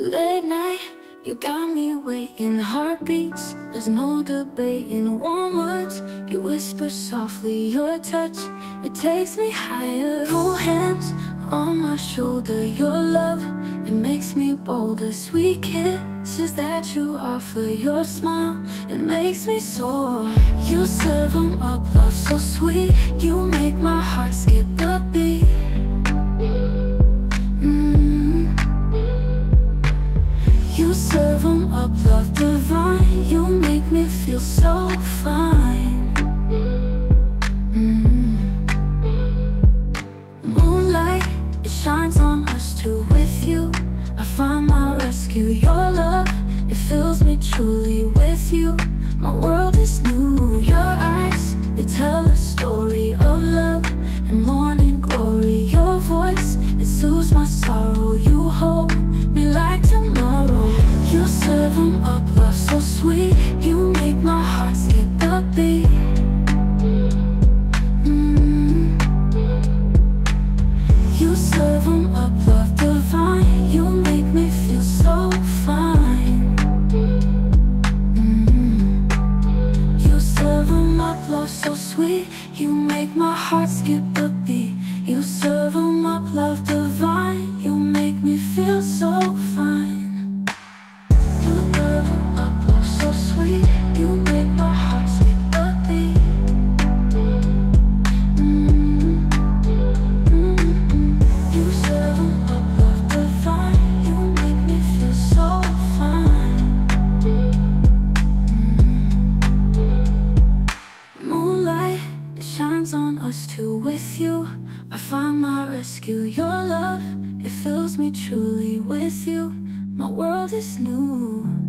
Late night, you got me waiting Heartbeats, there's no debating Warm words, you whisper softly Your touch, it takes me higher. Cool hands on my shoulder Your love, it makes me bolder. Sweet kisses that you offer Your smile, it makes me soar. You serve 'em up, love so sweet. You make my truly with you. My world is new, your eyes They tell a story of love and morning glory. Your voice, it soothes my sorrow love so sweet. You make my heart skip a beat. You serve serve 'em up, love divine. You make me feel so it on us two with you. I find my rescue, your love. It fills me truly with you. My world is new